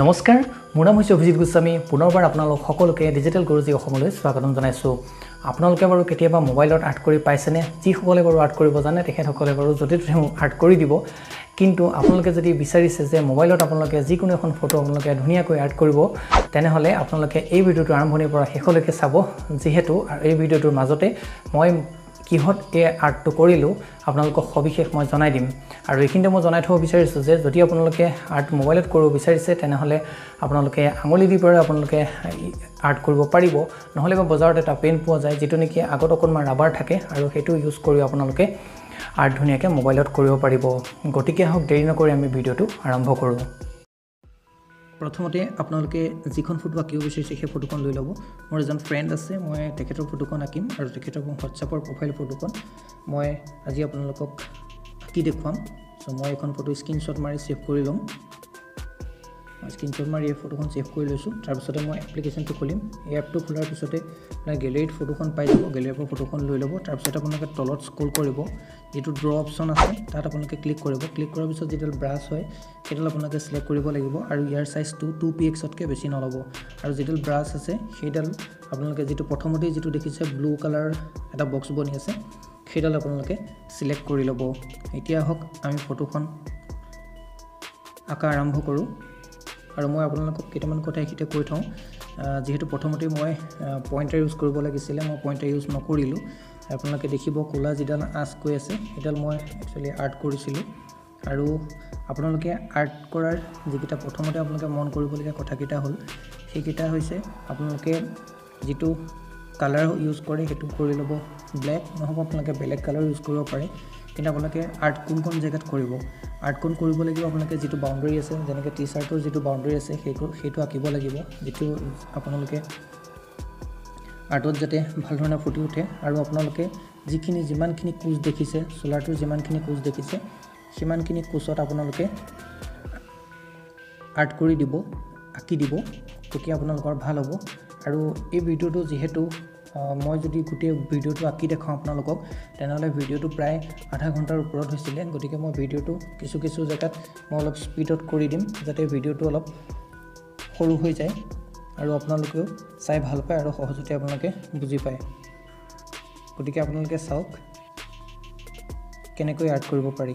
নমস্কাৰ মোৰ নাম হৈছে অভিজিত গোস্বামী। পুনৰবাৰ আপোনালোক সকলোকে ডিজিটেল গুৰুজী অসমলৈ স্বাগতম জনাইছোঁ। আপোনালোকে বাৰু কেতিয়াবা মোবাইলত আৰ্ট কৰি পাইছেনে? যিসকলে বাৰু আৰ্ট কৰিব জানে তেখেতসকলে বাৰু য'তে ত'তে আৰ্ট কৰি দিব। কিন্তু আপোনালোকে যদি বিচাৰিছে যে মোবাইলত আপোনালোকে যিকোনো এখন ফটো আপোনালোকে ধুনীয়াকৈ আৰ্ট কৰিব তেনেহ'লে আপোনালোকে এই ভিডিঅ'টো আৰম্ভণিৰ পৰা শেষলৈকে চাব। যিহেতু এই ভিডিঅ'টোৰ মাজতে মই কিহত এই আৰ্টটো কৰিলোঁ আপোনালোকক সবিশেষ মই জনাই দিম। আৰু এইখিনিতে মই জনাই থ'ব বিচাৰিছোঁ যে যদি আপোনালোকে আৰ্ট মোবাইলত কৰিব বিচাৰিছে তেনেহ'লে আপোনালোকে আঙুলি দি পৰে আপোনালোকে আৰ্ট কৰিব পাৰিব। নহ'লে বা বজাৰত এটা পেন পোৱা যায় যিটো নেকি আগত অকণমান ৰাবাৰ থাকে আৰু সেইটো ইউজ কৰি আপোনালোকে আৰ্ট ধুনীয়াকৈ মোবাইলত কৰিব পাৰিব। গতিকে আহক দেৰি নকৰি আমি ভিডিঅ'টো আৰম্ভ কৰোঁ। প্ৰথমতে আপোনালোকে যিখন ফটো আঁকিব বিচাৰিছে সেই ফটোখন লৈ ল'ব। মোৰ এজন ফ্ৰেণ্ড আছে মই তেখেতৰ ফটোখন আঁকিম আৰু তেখেতৰ হোৱাটছআপৰ প্ৰফাইল ফটোখন মই আজি আপোনালোকক আঁকি দেখুৱাম। চ' মই এখন ফটো স্ক্ৰীণশ্বট মাৰি ছেভ কৰি ল'ম। স্ক্ৰীণশ্বট মাৰি এই ফটোখন ছেভ কৰি লৈছোঁ। তাৰপিছতে মই এপ্লিকেশ্যনটো খুলিম। এই এপটো খোলাৰ পিছতে আপোনাৰ গেলেৰীত ফটোখন পাই যাব। গেলেৰীৰ পৰা ফটোখন লৈ ল'ব। তাৰপিছত আপোনালোকে তলত স্ক্ৰল কৰিব। যিটো ড্ৰ অপশ্যন আছে তাত আপোনালোকে ক্লিক কৰিব। ক্লিক কৰাৰ পিছত যিডাল ব্ৰাছ হয় সেইডাল আপোনালোকে চিলেক্ট কৰিব লাগিব আৰু ইয়াৰ চাইজটো টু পি এক্সতকৈ বেছি নল'ব। আৰু যিডাল ব্ৰাছ আছে সেইডাল আপোনালোকে যিটো প্ৰথমতেই যিটো দেখিছে ব্লু কালাৰ এটা বক্স বনি আছে সেইডাল আপোনালোকে চিলেক্ট কৰি ল'ব। এতিয়া আহক আমি ফটোখন আঁকা আৰম্ভ কৰোঁ। আৰু মই আপোনালোকক কেইটামান কথা এইখিনিতে কৈ থওঁ। যিহেতু প্ৰথমতে মই পইণ্টাৰ ইউজ কৰিব লাগিছিলে মই পইণ্টাৰ ইউজ নকৰিলোঁ। আপোনালোকে দেখিব ক'লা যিডাল আঁচ কৈ আছে সেইডাল মই একচুৱেলি আৰ্ট কৰিছিলোঁ। আৰু আপোনালোকে আৰ্ট কৰাৰ যিকেইটা প্ৰথমতে আপোনালোকে মন কৰিবলগীয়া কথাকেইটা হ'ল সেইকেইটা হৈছে আপোনালোকে যিটো কালাৰ ইউজ কৰে সেইটো কৰি ল'ব ব্লেক নহ'ব আপোনালোকে বেলেগ কালাৰ ইউজ কৰিব পাৰে। কিন্তু আপোনালোকে আৰ্ট কোনখন জেগাত কৰিব? আৰ্টখন কৰিব লাগিব? আপোনালোকে যিটো বাউণ্ডেৰী আছে যেনেকৈ টি চাৰ্টৰ যিটো বাউণ্ডেৰী আছে সেইটো সেইটো আঁকিব লাগিব যিটো আপোনালোকে আৰ্টত যাতে ভাল ধৰণে ফুটি উঠে। আৰু আপোনালোকে যিখিনি যিমানখিনি কোচ দেখিছে চোলাৰটোৰ যিমানখিনি কোচ দেখিছে সিমানখিনি কোচত আপোনালোকে আৰ্ট কৰি দিব আঁকি দিব তেতিয়া আপোনালোকৰ ভাল হ'ব। আৰু এই ভিডিঅ'টো যিহেতু মই যদি গোটেই ভিডিঅ'টো আঁকি দেখাওঁ আপোনালোকক তেনেহ'লে ভিডিঅ'টো প্ৰায় আধা ঘণ্টাৰ ওপৰত হৈছিলে। গতিকে মই ভিডিঅ'টো কিছু কিছু জেগাত মই অলপ স্পীডত কৰি দিম যাতে ভিডিঅ'টো অলপ সৰু হৈ যায় আৰু আপোনালোকেও চাই ভাল পায় আৰু সহজতে আপোনালোকে বুজি পায়। গতিকে আপোনালোকে চাওক কেনেকৈ আৰ্ট কৰিব পাৰি।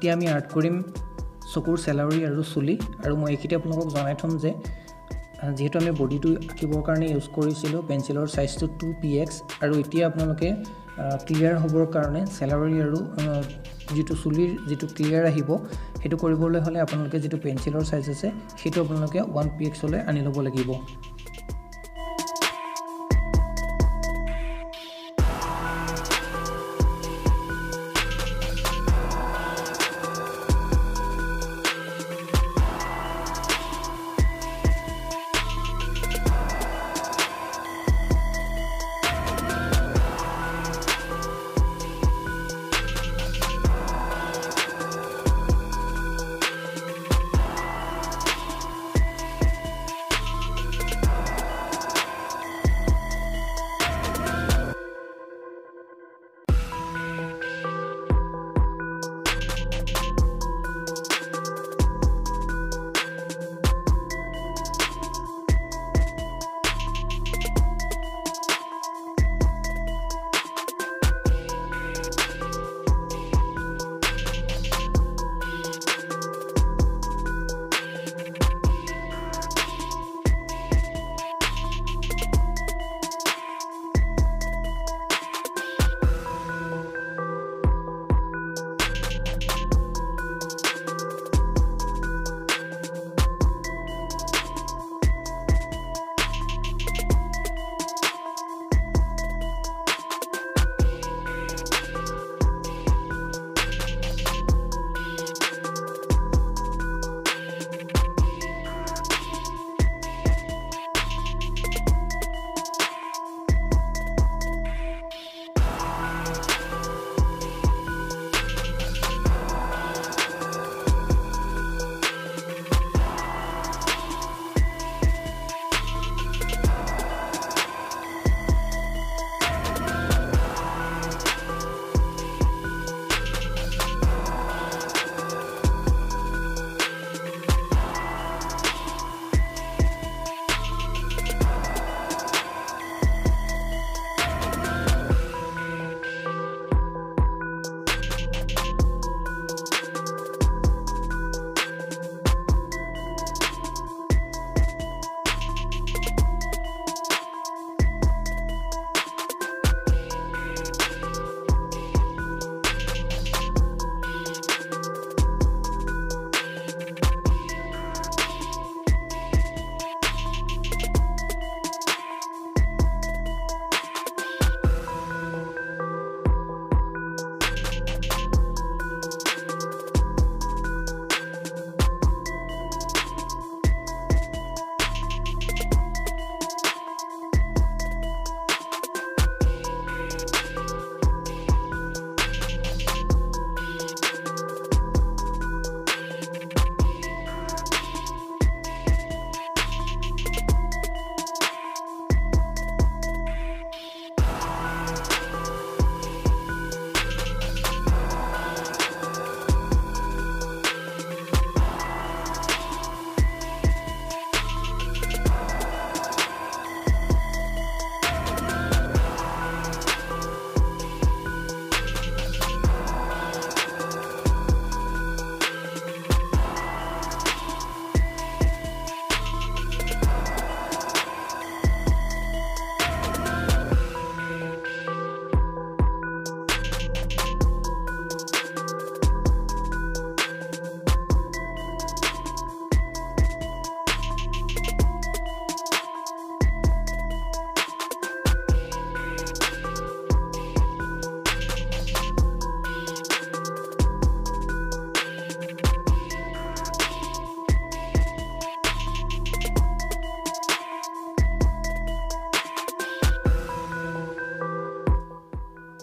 এতিয়া আমি আৰ্ট কৰিম চকুৰ চেলাউৰি আৰু চুলি আৰু মই এইখিনি আপোনালোকক জনাই থ'ম যে যিহেতু আমি বডিটো আঁকিবৰ কাৰণে ইউজ কৰিছিলোঁ পেঞ্চিলৰ ছাইজটো টু পি এক্স আৰু এতিয়া আপোনালোকে ক্লিয়াৰ হ'বৰ কাৰণে চেলাউৰি আৰু যিটো চুলিৰ যিটো ক্লিয়াৰ আহিব সেইটো কৰিবলৈ হ'লে আপোনালোকে যিটো পেঞ্চিলৰ ছাইজ আছে সেইটো আপোনালোকে ওৱান পি এক্সলৈ আনি ল'ব লাগিব।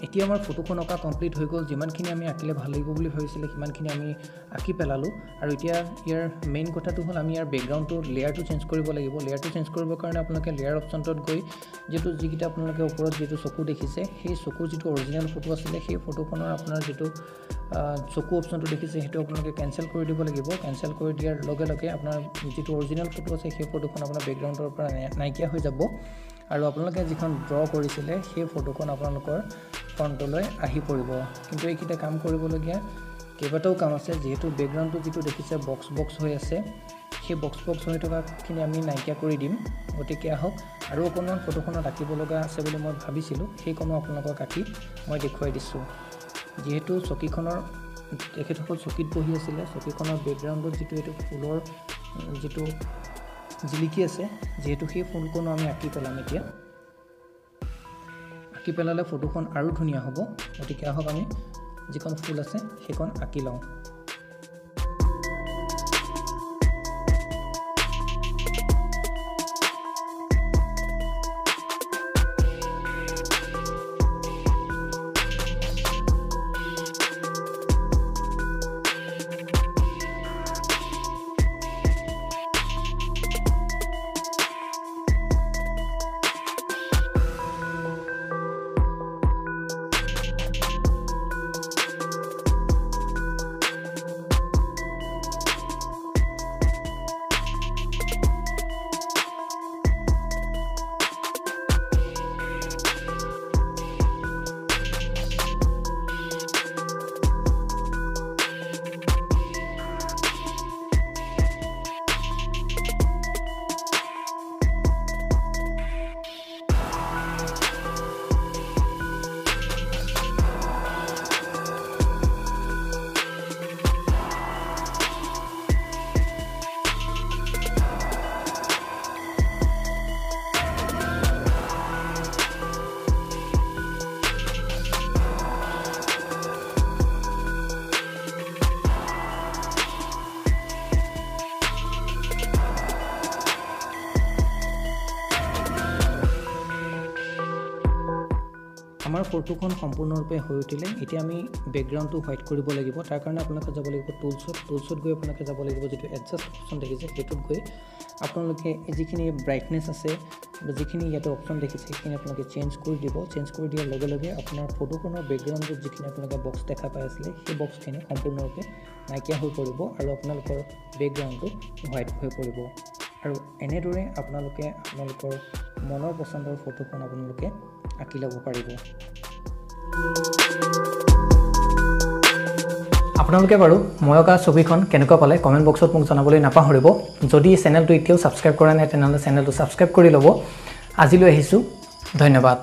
এতিয়া আমাৰ ফটোখন অঁকা কমপ্লিট হৈ গ'ল যিমানখিনি আমি আঁকিলে ভাল লাগিব বুলি ভাবিছিলে সিমানখিনি আমি আঁকি পেলালোঁ। আৰু এতিয়া ইয়াৰ মেইন কথাটো হ'ল আমি ইয়াৰ বেকগ্ৰাউণ্ডটো লেয়াৰটো চেঞ্জ কৰিব লাগিব। লেয়াৰটো চেঞ্জ কৰিবৰ কাৰণে আপোনালোকে লেয়াৰ অপশ্যনটোত গৈ যিটো যিকেইটা আপোনালোকে ওপৰত যিটো চকু দেখিছে সেই চকুৰ যিটো অৰিজিনেল ফটো আছিলে সেই ফটোখনৰ আপোনাৰ যিটো চকু অপশ্যনটো দেখিছে সেইটো আপোনালোকে কেঞ্চেল কৰি দিব লাগিব। কেঞ্চেল কৰি দিয়াৰ লগে লগে আপোনাৰ যিটো অৰিজিনেল ফটো আছে সেই ফটোখন আপোনাৰ বেকগ্ৰাউণ্ডৰ পৰা নাইকিয়া হৈ যাব। আৰু আপোনালোকে যিখন ড্ৰ কৰিছিলে সেই ফটোখন আপোনালোকৰ ফ্ৰণ্টলৈ আহি পৰিব। কিন্তু এইকেইটা কাম কৰিবলগীয়া কেইবাটাও কাম আছে। যিহেতু বেকগ্ৰাউণ্ডটো যিটো দেখিছে বক্স বক্স হৈ আছে। সেই বক্স বক্স হৈ থকাখিনি আমি নাইকিয়া কৰি দিম। গতিকে আহক। আৰু অকণমান ফটোখনত আঁকিব লগা আছে বুলি মই ভাবিছিলোঁ। সেইকণো আপোনালোকক আঁকি মই দেখুৱাই দিছোঁ। যিহেতু চকীখনৰ তেখেতসকল চকীত বহি আছিলে। চকীখনৰ বেকগ্ৰাউণ্ডত যিটো এইটো ফুলৰ যিটো জিলিকি আছে। যিহেতু সেই ফুলকণো আমি আঁকি পেলাম এতিয়া। আঁকি পেলালে ফটোখন আৰু ধুনীয়া হ'ব। গতিকে আহক আমি যিখন ফুল আছে সেইখন আঁকি লওঁ। ফটোখন সম্পূৰ্ণৰূপে হৈ উঠিলে। এতিয়া আমি বেকগ্ৰাউণ্ডটো হোৱাইট কৰিব লাগিব। তাৰ কাৰণে আপোনালোকে যাব লাগিব টুলছত টুলছত গৈ আপোনালোকে যাব লাগিব যিটো এডজাষ্ট অপশ্যন দেখিছে সেইটোত গৈ আপোনালোকে যিখিনি ব্ৰাইটনেছ আছে যিখিনি ইয়াতে অপশ্যন দেখিছে সেইখিনি আপোনালোকে চেঞ্জ কৰি দিব। চেঞ্জ কৰি দিয়াৰ লগে লগে আপোনাৰ ফটোখনৰ বেকগ্ৰাউণ্ডত যিখিনি আপোনালোকে বক্স দেখা পাই আছিলে সেই বক্সখিনি সম্পূৰ্ণৰূপে নাইকিয়া হৈ পৰিব আৰু আপোনালোকৰ বেকগ্ৰাউণ্ডটো হোৱাইট হৈ পৰিব। আৰু এনেদৰে আপোনালোকে আপোনালোকৰ মনৰ পচন্দৰ ফটোখন আপোনালোকে আঁকি ল'ব পাৰিব। আপোনালোকে বাৰু মই অঁকা ছবিখন কেনেকুৱা পালে কমেণ্ট বক্সত মোক জনাবলৈ নাপাহৰিব। যদি চেনেলটো এতিয়াও ছাবস্ক্ৰাইব কৰা নাই তেনেহ'লে চেনেলটো ছাবস্ক্ৰাইব কৰি ল'ব। আজিলৈ আহিছোঁ। ধন্যবাদ।